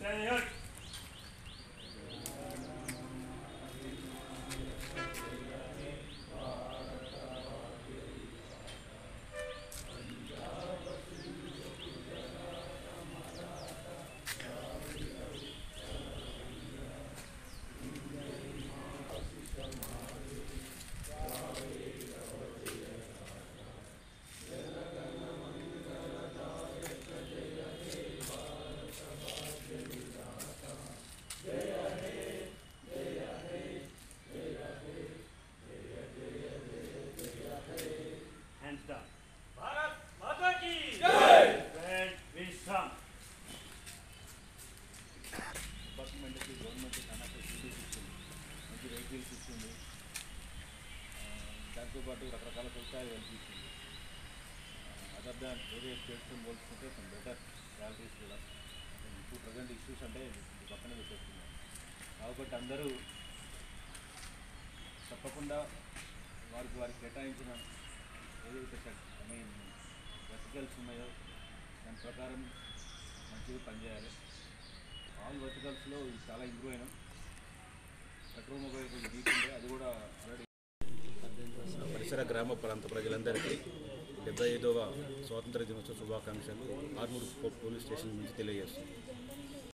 Señor. దాంతోపాటు రకరకాల సౌకర్యాలు కల్పిస్తుంది అదర్ దాన్ వేరే స్టేట్స్తో పోల్చుకుంటే కొంచెం బెటర్ శాలరీస్ కూడా. ఇప్పుడు ప్రజెంట్ ఇష్యూస్ అంటే పక్కన పెట్టేస్తున్నాం కాబట్టి అందరూ తప్పకుండా వారికి వారికి కేటాయించిన ఏదైతే ఐ మీన్ వెసికల్స్ ఉన్నాయో దాని ప్రకారం మంచిగా పనిచేయాలి. ఆల్ వర్టికల్స్లో ఇది చాలా ఇంప్రూవ్ అయినాం పెట్రోల్ మొబైల్ కొంచెం వీక్ ఉండే అది కూడా ఆల్రెడీ పరిసర గ్రామ ప్రాంత ప్రజలందరికీ డెబ్బై ఐదవ స్వాతంత్ర దినోత్సవ శుభాకాంక్షలు ఆర్మూర్ పోలీస్ స్టేషన్ నుంచి తెలియజేస్తుంది